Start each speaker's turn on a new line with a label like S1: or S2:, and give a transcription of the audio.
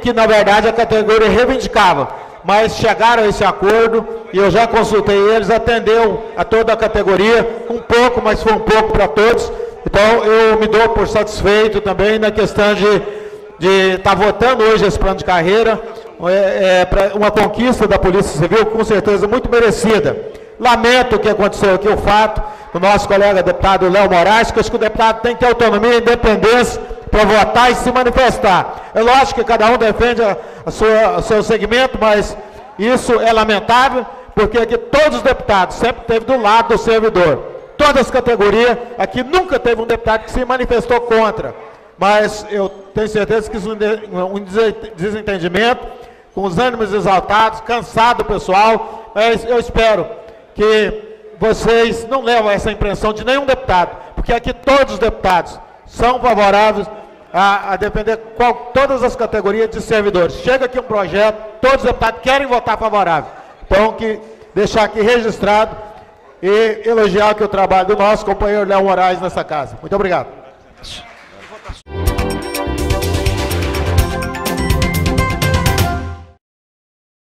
S1: que, na verdade, a categoria reivindicava. Mas chegaram a esse acordo e eu já consultei eles, atendeu a toda a categoria, um pouco, mas foi um pouco para todos. Então, eu me dou por satisfeito também na questão de estar tá votando hoje esse plano de carreira, é, é, uma conquista da Polícia Civil, com certeza muito merecida. Lamento o que aconteceu aqui, o fato do nosso colega deputado Léo Moraes, que acho que o deputado tem que ter autonomia e independência para votar e se manifestar. É lógico que cada um defende o seu segmento, mas isso é lamentável, porque aqui todos os deputados sempre esteve do lado do servidor. Todas as categorias, aqui nunca teve um deputado que se manifestou contra. Mas eu tenho certeza que isso é um desentendimento, com os ânimos exaltados, cansado pessoal, mas eu espero que vocês não levem essa impressão de nenhum deputado, porque aqui todos os deputados são favoráveis a, a defender qual, todas as categorias de servidores. Chega aqui um projeto, todos os deputados querem votar favorável. Então, que deixar aqui registrado e elogiar aqui o trabalho do nosso companheiro Léo Moraes nessa casa. Muito obrigado.